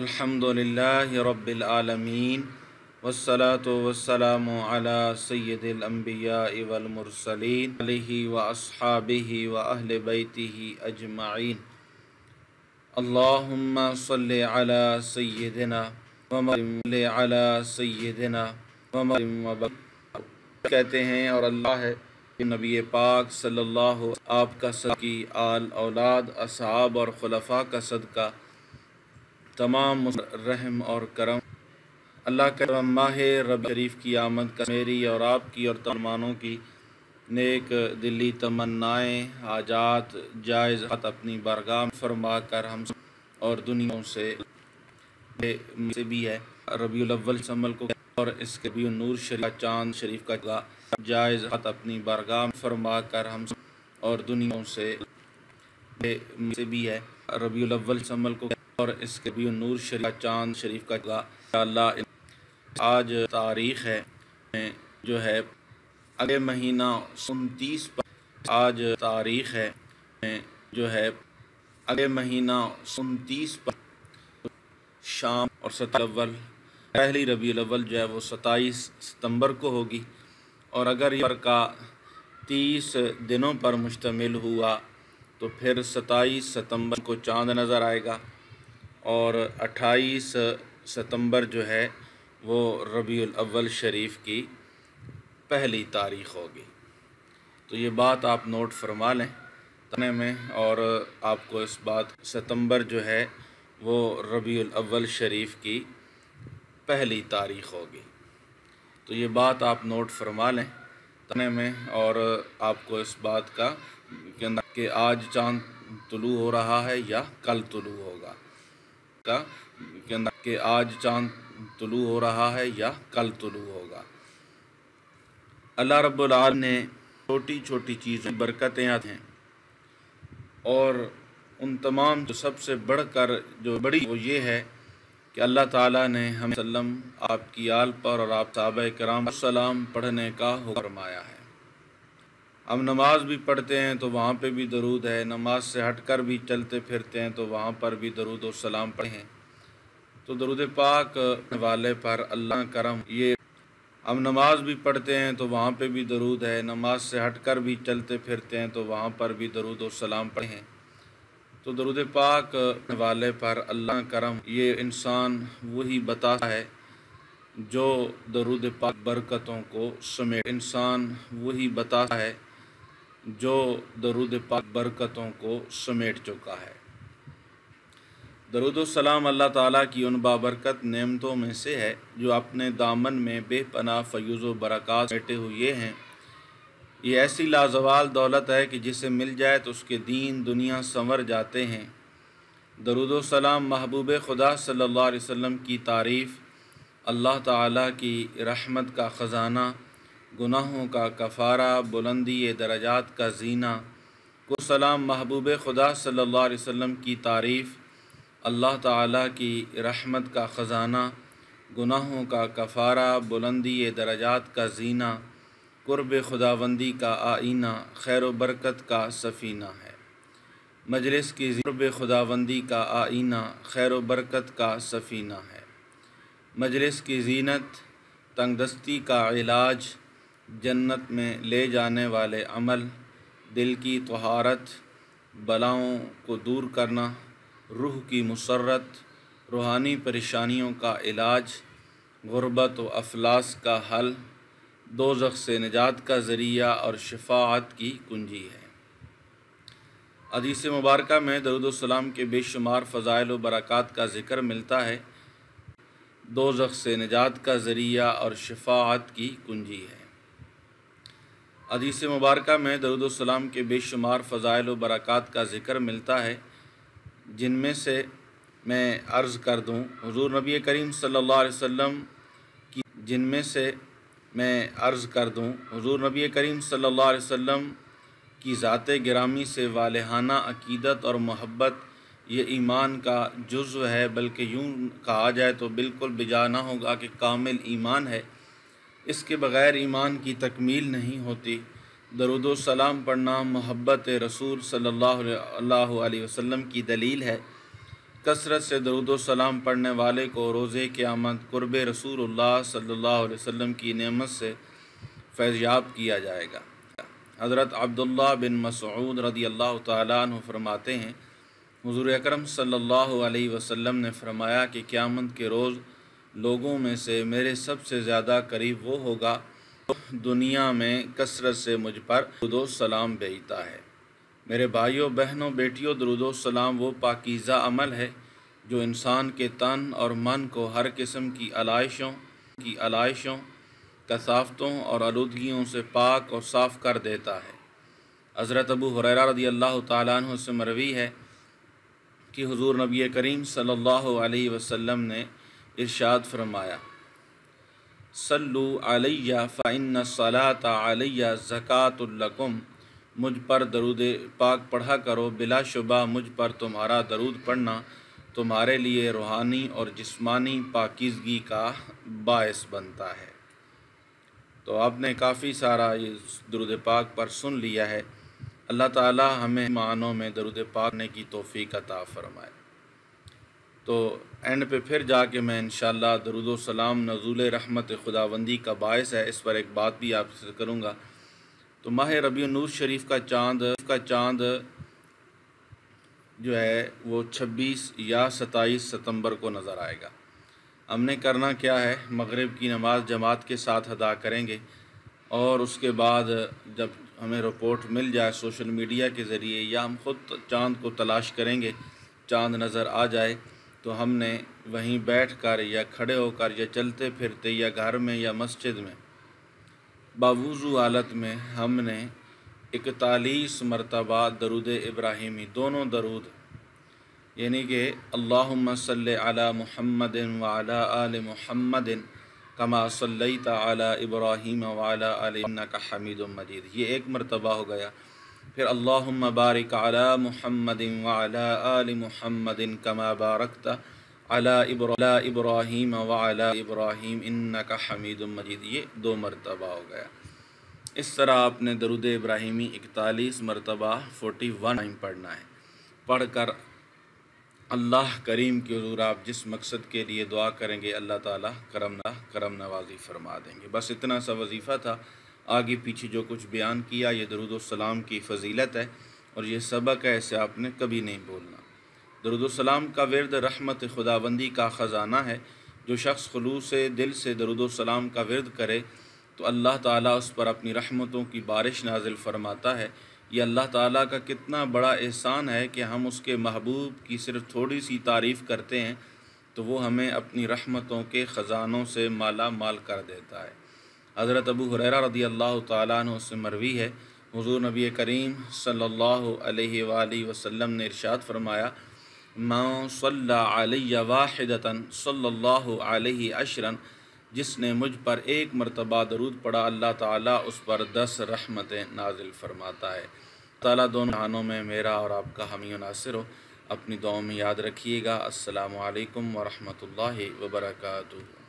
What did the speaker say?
الحمد للہ رب العالمین والصلاة والسلام على سید الانبیاء والمرسلین علیہ واصحابہ واہل بیتہ اجمعین۔ اللہم صلی علی سیدنا ومرم علی سیدنا ومرم وبرم کہتے ہیں اور اللہ ہے نبی پاک صلی اللہ آپ کا صدقی آل اولاد، اصحاب اور خلفاء کا صدقہ تمام رحم اور کرم۔ اللہ کا ماہ رب شریف کی آمد کا میری اور آپ کی اور تمانوں کی نیک دلی تمنائیں، حاجات جائز اپنی بارگاہ فرما کر ہم اور دنیا سے سے بھی ہے۔ ربیع الاول سمل کو اور اس کے بھی نور شریف چاند شریف کا جائز اپنی بارگاہ فرما کر ہم اور دنیا سے سے بھی ہے۔ ربیع الاول سمل کو اور اس کے بھی نور شریف کا، چاند شریف کا اللہ آج تاریخ ہے، جو ہے اگلے مہینہ انتیس پر، آج تاریخ ہے، جو ہے اگلے مہینہ انتیس پر، شام اور ستر اول پہلی ربیع الاول جو ہے وہ ستائیس ستمبر کو ہوگی۔ اور اگر یہ کا تیس دنوں پر مشتمل ہوا تو پھر ستائیس ستمبر کو چاند نظر آئے گا۔ اور اٹھائیس ستمبر جو ہے وہ ربیع الاول شریف کی پہلی تاریخ ہوگی۔ تو یہ بات آپ نوٹ فرما لیں۔ تنے میں اور آپ کو اس بات ستمبر جو ہے وہ ربیع الاول شریف کی پہلی تاریخ ہوگی۔ تو یہ بات آپ نوٹ فرما لیں۔ تنے میں اور آپ کو اس بات کا کہ آج چاند طلوع ہو رہا ہے یا کل طلوع ہوگا۔ کا کہ آج چاند طلوع ہو رہا ہے یا کل طلوع ہوگا۔ اللہ رب العال نے چھوٹی چھوٹی چیزیں، برکتیں ہیں اور ان تمام جو سب سے بڑھ کر جو بڑی وہ یہ ہے کہ اللہ تعالیٰ نے ہمیں سلم آپ کی آل پر اور آپ صحابہ کرام السلام پڑھنے کا حکم فرمایا ہے۔ ہم نماز بھی پڑھتے ہیں تو وہاں پہ بھی درود ہے، نماز سے ہٹ کر بھی چلتے پھرتے ہیں تو وہاں پر بھی درود و سلام پڑھیں تو درود پاک والے پر اللہ کرم، یہ ہم نماز بھی پڑھتے ہیں تو وہاں پہ بھی درود ہے، نماز سے ہٹ کر بھی چلتے پھرتے ہیں تو وہاں پر بھی درود و سلام پڑھیں تو درود پاک والے پر اللہ کرم، یہ انسان وہی بتا ہے جو درود پاک برکتوں کو سمیٹ انسان وہی بتا ہے جو درود پاک برکتوں کو سمیٹ چکا ہے۔ درود السلام اللہ تعالیٰ کی ان بابرکت نعمتوں میں سے ہے جو اپنے دامن میں بے پناہ فیوز و برکات بیٹھے ہوئے ہیں۔ یہ ایسی لازوال دولت ہے کہ جسے مل جائے تو اس کے دین دنیا سنور جاتے ہیں۔ درود السلام محبوب خدا صلی اللہ علیہ وسلم کی تعریف اللہ تعالیٰ کی رحمت کا خزانہ گناہوں کا کفارہ، بلندی، درجات کا زینہ۔ کو سلام محبوب خدا صلی اللہ علیہ وسلم کی تعریف۔ اللہ تعالیٰ کی رحمت کا خزانہ۔ گناہوں کا کفارہ، بلندی، درجات کا زینہ۔ قرب خداوندی کا آئینہ، خیر و برکت کا سفینہ ہے۔ مجلس کی قرب خداوندی کا آئینہ، خیر و برکت کا سفینہ ہے۔ مجلس کی زینت تنگ دستی کا علاج۔ جنت میں لے جانے والے عمل، دل کی طہارت، بلاؤں کو دور کرنا، روح کی مسرت، روحانی پریشانیوں کا علاج، غربت و افلاس کا حل، دوزخ سے نجات کا ذریعہ اور شفاعت کی کنجی ہے۔ حدیث مبارکہ میں درود السلام کے بے شمار فضائل و برکات کا ذکر ملتا ہے۔ دوزخ سے نجات کا ذریعہ اور شفاعت کی کنجی ہے۔ حدیث مبارکہ میں درود السلام کے بے شمار فضائل و برکات کا ذکر ملتا ہے، جن میں سے میں عرض کر دوں۔ حضور نبی کریم صلی اللہ علیہ وسلم کی، جن میں سے میں عرض کر دوں۔ حضور نبی کریم صلی اللہ علیہ وسلم کی ذات گرامی سے والہانہ عقیدت اور محبت، یہ ایمان کا جزو ہے۔ بلکہ یوں کہا جائے تو بالکل بجا نہ ہوگا کہ کامل ایمان ہے۔ اس کے بغیر ایمان کی تکمیل نہیں ہوتی۔ درود و سلام پڑھنا محبت رسول صلی اللہ اللہ علیہ وسلم کی دلیل ہے۔ کثرت سے درود و سلام پڑھنے والے کو روز قیامت قرب رسول اللہ صلی اللہ علیہ وسلم کی نعمت سے فیضیاب کیا جائے گا۔ حضرت عبداللہ بن مسعود رضی اللہ تعالیٰ عنہ فرماتے ہیں، حضور اکرم صلی اللہ علیہ وسلم نے فرمایا کہ قیامت کے روز لوگوں میں سے میرے سب سے زیادہ قریب وہ ہوگا دنیا میں کثرت سے مجھ پر درود و سلام بیتا ہے۔ میرے بھائیوں، بہنوں، بیٹیوں، درود و سلام وہ پاکیزہ عمل ہے جو انسان کے تن اور من کو ہر قسم کی علائشوں کی علائشوں، کثافتوں اور آلودگیوں سے پاک اور صاف کر دیتا ہے۔ حضرت ابو حریرہ رضی اللہ تعالیٰ عنہ سے مروی ہے کہ حضور نبی کریم صلی اللہ علیہ وسلم نے ارشاد فرمایا، صلو علیہ فعن صلاۃ علیہ زکوٰۃ القم مجھ پر درود پاک پڑھا کرو، بلا شبہ مجھ پر تمہارا درود پڑھنا تمہارے لیے روحانی اور جسمانی پاکیزگی کا باعث بنتا ہے۔ تو آپ نے کافی سارا یہ درود پاک پر سن لیا ہے۔ اللہ تعالی ہمیں معنوں میں درود پاک نے کی توفیق عطا فرمائے۔ تو اینڈ پہ پھر جا کے میں انشاءاللہ درود و سلام، نزول رحمت خداوندی کا باعث ہے، اس پر ایک بات بھی آپ سے کروں گا۔ تو ماہ ربیع نور شریف کا چاند کا چاند جو ہے، وہ چھبیس یا ستائیس ستمبر کو نظر آئے گا۔ ہم نے کرنا کیا ہے، مغرب کی نماز جماعت کے ساتھ ادا کریں گے۔ اور اس کے بعد جب ہمیں رپورٹ مل جائے سوشل میڈیا کے ذریعے یا ہم خود چاند کو تلاش کریں گے، چاند نظر آ جائے۔ تو ہم نے وہیں بیٹھ کر یا کھڑے ہو کر یا چلتے پھرتے یا گھر میں یا مسجد میں، باوضو حالت میں ہم نے اکتالیس مرتبہ درود ابراہیمی، دونوں درود۔ یعنی کہ اللہم صلی علی محمد وعلی آل محمد کما صلیت علی ابراہیم وعلی آل انکا حمید مجید۔ یہ ایک مرتبہ ہو گیا۔ پھر اللہم بارک علی محمد وعلی آل محمد کما بارکت علی ابراہیم وعلی ابراہیم انکا حمید مجید۔ یہ دو مرتبہ ہو گیا۔ اس طرح آپ نے درود ابراہیمی اکتالیس مرتبہ فورٹی ون پڑھنا ہے۔ پڑھ کر اللہ کریم کی حضور آپ جس مقصد کے لیے دعا کریں گے، اللہ تعالیٰ کرم نہ کرم نوازی فرما دیں گے۔ بس اتنا سا وظیفہ تھا۔ آگے پیچھے جو کچھ بیان کیا، یہ درود السلام کی فضیلت ہے اور یہ سبق ہے، اسے آپ نے کبھی نہیں بولنا درود السلام کا ورد رحمت خداوندی کا خزانہ ہے۔ جو شخص خلوص دل سے درود السلام کا ورد کرے، تو اللہ تعالیٰ اس پر اپنی رحمتوں کی بارش نازل فرماتا ہے۔ یہ اللہ تعالیٰ کا کتنا بڑا احسان ہے کہ ہم اس کے محبوب کی صرف تھوڑی سی تعریف کرتے ہیں، تو وہ ہمیں اپنی رحمتوں کے خزانوں سے مالا مال کر دیتا ہے۔ حضرت ابو حریرہ رضی اللہ تعالیٰ عنہ سے مروی ہے۔ حضور نبی کریم صلی اللہ علیہ وآلہ وسلم نے ارشاد فرمایا ما صلی علیہ واحدتاً صلی اللہ علیہ عشرن جس نے مجھ پر ایک مرتبہ درود پڑھا، اللہ تعالیٰ اس پر دس رحمتیں نازل فرماتا ہے۔ تعالیٰ دونوں جہانوں میں میرا اور آپ کا حمی و ناصر ہو۔ اپنی دعاؤں میں یاد رکھیے گا۔ السلام علیکم ورحمۃ اللہ وبرکاتہ۔